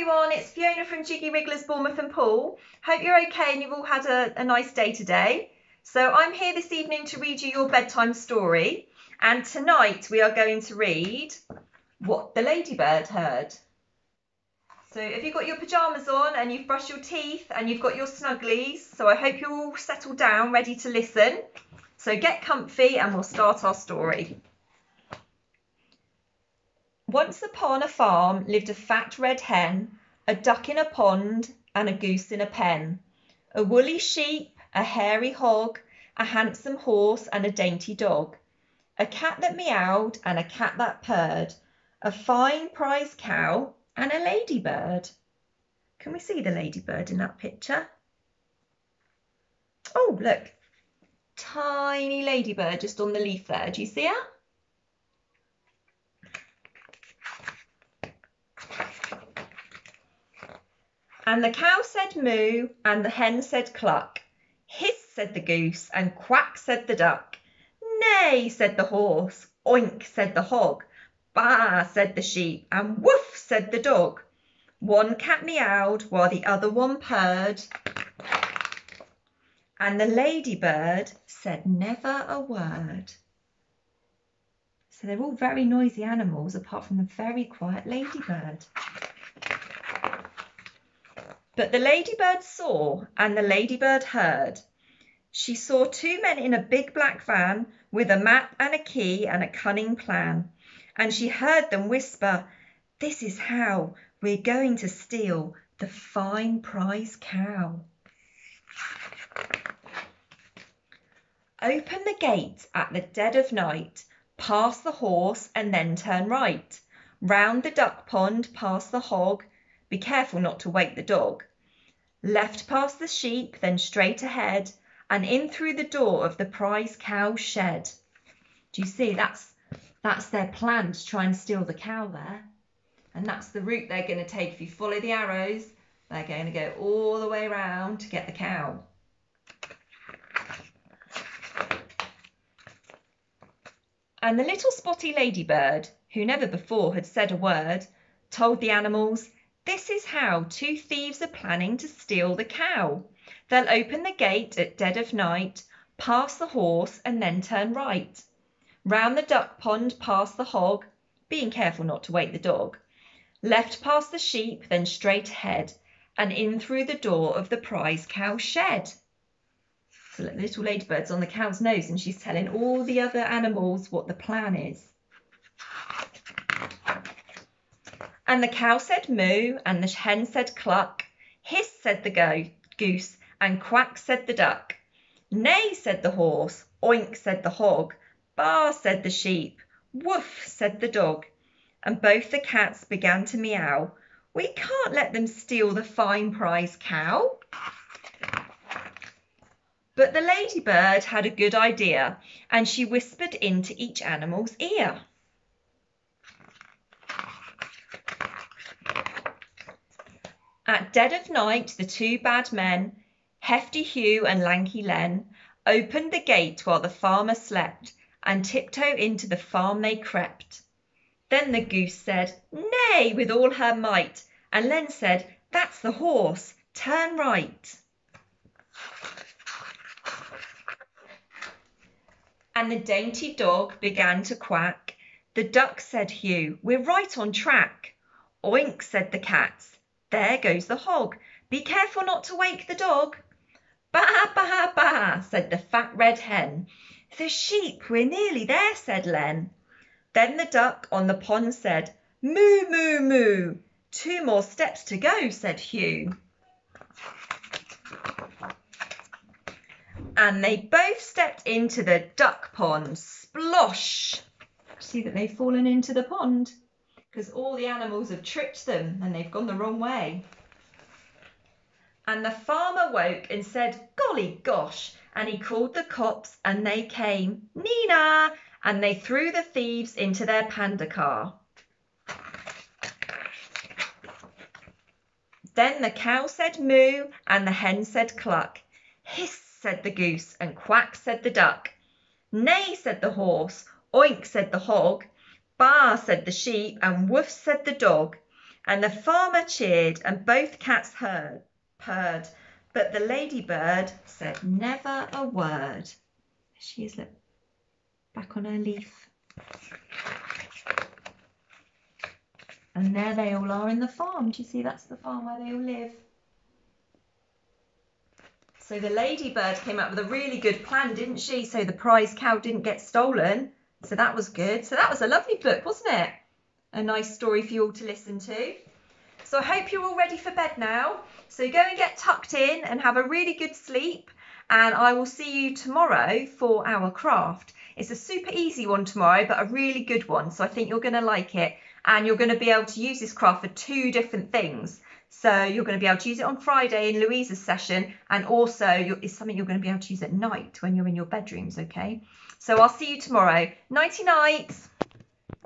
everyone, it's Fiona from Jiggy Wrigglers, Bournemouth and Poole. Hope you're okay and you've all had a, a nice day today. So I'm here this evening to read you your bedtime story and tonight we are going to read What the Ladybird Heard. So have you got your pyjamas on and you've brushed your teeth and you've got your snugglies, so I hope you're all settled down, ready to listen. So get comfy and we'll start our story. Once upon a farm lived a fat red hen, a duck in a pond, and a goose in a pen, a woolly sheep, a hairy hog, a handsome horse, and a dainty dog, a cat that meowed, and a cat that purred, a fine prize cow, and a ladybird. Can we see the ladybird in that picture? Oh, look, tiny ladybird just on the leaf there. Do you see her? And the cow said moo, and the hen said cluck. Hiss, said the goose, and quack, said the duck. Neigh, said the horse. Oink, said the hog. Baa, said the sheep, and woof, said the dog. One cat meowed, while the other one purred. And the ladybird said never a word. So they're all very noisy animals, apart from the very quiet ladybird. But the ladybird saw and the ladybird heard. She saw two men in a big black van with a map and a key and a cunning plan. And she heard them whisper, This is how we're going to steal the fine prize cow. Open the gate at the dead of night, pass the horse and then turn right. Round the duck pond, past the hog, be careful not to wake the dog left past the sheep, then straight ahead, and in through the door of the prize cow shed. Do you see? That's that's their plan to try and steal the cow there. And that's the route they're going to take. If you follow the arrows, they're going to go all the way around to get the cow. And the little spotty ladybird, who never before had said a word, told the animals, this is how two thieves are planning to steal the cow. They'll open the gate at dead of night, pass the horse, and then turn right. Round the duck pond past the hog, being careful not to wake the dog. Left past the sheep, then straight ahead, and in through the door of the prize cow shed. So little ladybird's on the cow's nose and she's telling all the other animals what the plan is. And the cow said moo, and the hen said cluck. Hiss, said the go goose, and quack, said the duck. Neigh, said the horse. Oink, said the hog. Baa, said the sheep. Woof, said the dog. And both the cats began to meow. We can't let them steal the fine prize cow. But the ladybird had a good idea, and she whispered into each animal's ear. At dead of night the two bad men, Hefty Hugh and Lanky Len, opened the gate while the farmer slept, and tiptoe into the farm they crept. Then the goose said, Neigh, with all her might, and Len said, That's the horse, turn right. And the dainty dog began to quack. The duck said, Hugh, we're right on track. Oink, said the cats. There goes the hog. Be careful not to wake the dog. Baa, baa, baa, said the fat red hen. The sheep, we're nearly there, said Len. Then the duck on the pond said, Moo, moo, moo. Two more steps to go, said Hugh. And they both stepped into the duck pond. Splosh! See that they've fallen into the pond because all the animals have tricked them and they've gone the wrong way. And the farmer woke and said, Golly gosh! And he called the cops and they came, Nina! And they threw the thieves into their panda car. Then the cow said moo and the hen said cluck. Hiss, said the goose, and quack, said the duck. Neigh, said the horse. Oink, said the hog. Baa, said the sheep, and woof, said the dog. And the farmer cheered, and both cats heard, purred, but the ladybird said never a word. She is, look, back on her leaf. And there they all are in the farm. Do you see that's the farm where they all live? So the ladybird came up with a really good plan, didn't she? So the prize cow didn't get stolen. So that was good. So that was a lovely book, wasn't it? A nice story for you all to listen to. So I hope you're all ready for bed now. So go and get tucked in and have a really good sleep. And I will see you tomorrow for our craft. It's a super easy one tomorrow, but a really good one. So I think you're going to like it. And you're going to be able to use this craft for two different things. So you're going to be able to use it on Friday in Louisa's session, and also it's something you're going to be able to use at night when you're in your bedrooms. Okay. So I'll see you tomorrow. Nighty nights.